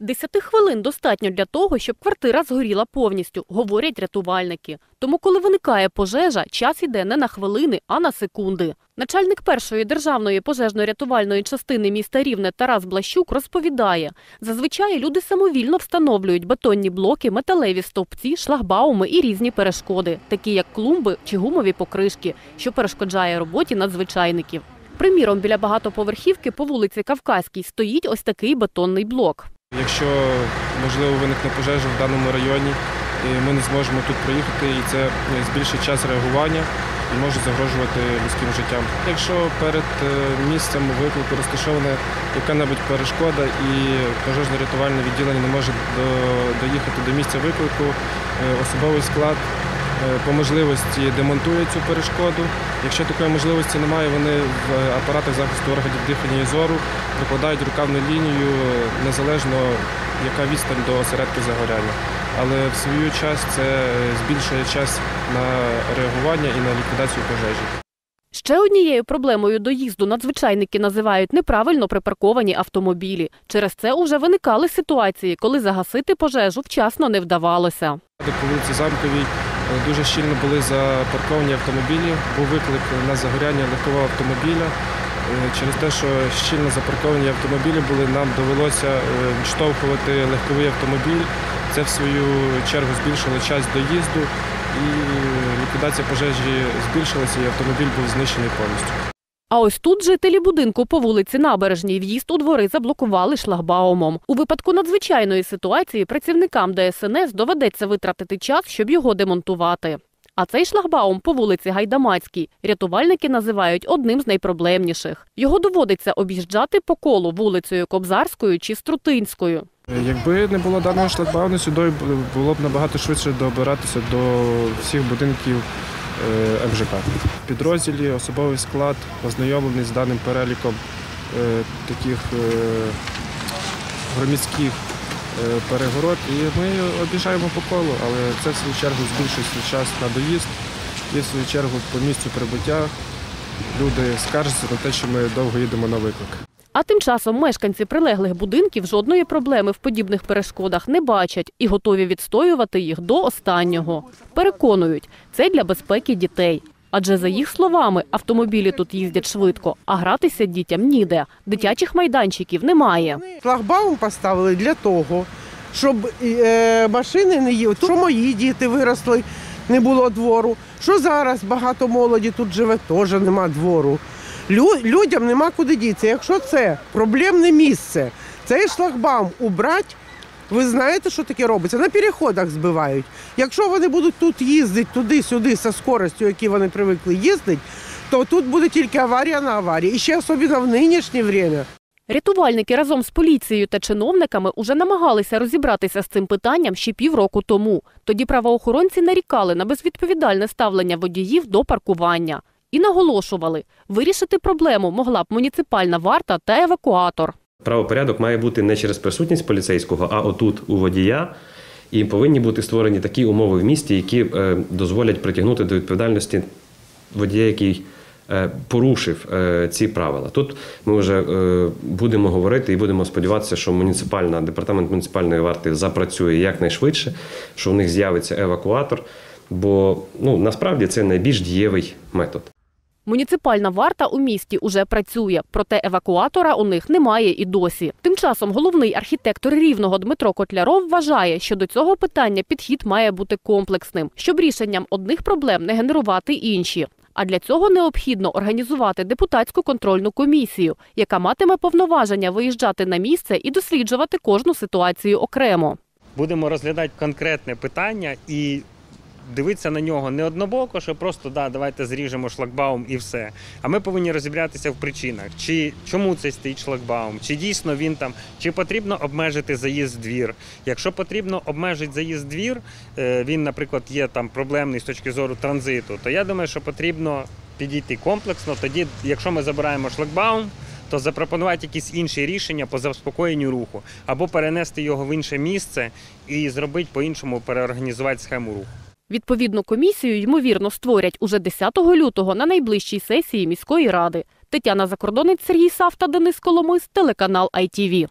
Десяти хвилин достатньо для того, щоб квартира згоріла повністю, говорять рятувальники. Тому, коли виникає пожежа, час іде не на хвилини, а на секунди. Начальник першої державної пожежно-рятувальної частини міста Рівне Тарас Блащук розповідає: зазвичай люди самовільно встановлюють бетонні блоки, металеві стовпці, шлагбауми і різні перешкоди, такі як клумби чи гумові покришки, що перешкоджає роботі надзвичайників. Приміром, біля багатоповерхівки по вулиці Кавказькій стоїть ось такий бетонний блок. Якщо можливо виникне пожежа в даному районі, ми не зможемо тут проїхати, і це збільшить час реагування і може загрожувати людським життям. Якщо перед е, місцем виклику розташована яка-небудь перешкода і пожежно-рятувальне відділення не може доїхати до місця виклику, е, особовий склад по можливості демонтує цю перешкоду. Якщо такої можливості немає, вони в апаратах захисту органів дихання і зору прикладають рукавну лінію е, незалежно яка відстань до осередку загоряння. Але в свою час це збільшує час на реагування і на ліквідацію пожежі. Ще однією проблемою доїзду надзвичайники називають неправильно припарковані автомобілі. Через це уже виникали ситуації, коли загасити пожежу вчасно не вдавалося. По вулиці Замковій е, дуже щільно були запарковані автомобілі. Був виклик на загоряння легкового автомобіля. Е, Через те, що щільно запарковані автомобілі були, нам довелося е, відштовхувати легковий автомобіль. Це в свою чергу збільшило час доїзду і ліквідація пожежі збільшилася, і автомобіль був знищений повністю. А ось тут жителі будинку по вулиці Набережній в'їзд у двори заблокували шлагбаумом. У випадку надзвичайної ситуації працівникам ДСНС доведеться витратити час, щоб його демонтувати. А цей шлагбаум по вулиці Гайдамацькій рятувальники називають одним з найпроблемніших. Його доводиться об'їжджати по колу вулицею Кобзарською чи Струтинською. Якби не було даного шлагбауну, сюди було б набагато швидше добиратися до всіх будинків МЖК. В підрозділі особовий склад ознайомлений з даним переліком е, таких е, громадських е, перегород. І ми об'їжджаємо по колу, але це в свою чергу збільшує час на доїзд і в свою чергу по місцю прибуття люди скаржаться на те, що ми довго їдемо на виклик. А тим часом мешканці прилеглих будинків жодної проблеми в подібних перешкодах не бачать і готові відстоювати їх до останнього. Переконують, це для безпеки дітей. Адже за їх словами, автомобілі тут їздять швидко, а гратися дітям ніде. Дитячих майданчиків немає. Шлагбаум поставили для того, щоб е, машини не їли. Що мої діти виросли, не було двору. Що зараз багато молоді тут живе, теж нема двору. Лю, людям нема куди дітися. Якщо це проблемне місце, цей шлагбаум убрати, ви знаєте, що таке робиться? На переходах збивають. Якщо вони будуть тут їздити туди-сюди зі скоростю, які вони привикли їздити, то тут буде тільки аварія на аварії. І ще особливо в нинішнє время. Рятувальники разом з поліцією та чиновниками уже намагалися розібратися з цим питанням ще півроку тому. Тоді правоохоронці нарікали на безвідповідальне ставлення водіїв до паркування. І наголошували, вирішити проблему могла б муніципальна варта та евакуатор. Правопорядок має бути не через присутність поліцейського, а отут у водія. І повинні бути створені такі умови в місті, які е, дозволять притягнути до відповідальності водія, який е, порушив е, ці правила. Тут ми вже будемо говорити і будемо сподіватися, що муніципальна департамент муніципальної варти запрацює якнайшвидше, що в них з'явиться евакуатор. Бо ну насправді це найбільш дієвий метод. Муніципальна варта у місті уже працює, проте евакуатора у них немає і досі. Тим часом головний архітектор рівного Дмитро Котляров вважає, що до цього питання підхід має бути комплексним, щоб рішенням одних проблем не генерувати інші. А для цього необхідно організувати депутатську контрольну комісію, яка матиме повноваження виїжджати на місце і досліджувати кожну ситуацію окремо. будемо розглядати конкретне питання і дивитися на нього не однобоко, що просто да, давайте зріжемо шлагбаум і все. А ми повинні розібратися в причинах, чи чому цей стоїть шлагбаум, чи дійсно він там, чи потрібно обмежити заїзд в двір. Якщо потрібно обмежити заїзд двір, е, він, наприклад, є там проблемний з точки зору транзиту, то я думаю, що потрібно підійти комплексно. Тоді, якщо ми забираємо шлагбаум, то запропонувати якісь інші рішення по заспокоєнню руху, або перенести його в інше місце і зробити по-іншому переорганізувати схему руху. Відповідну комісію, ймовірно, створять уже 10 лютого на найближчій сесії міської ради. Тетяна Закордонець, Сергій Савта, Денис Коломис, телеканал ITV.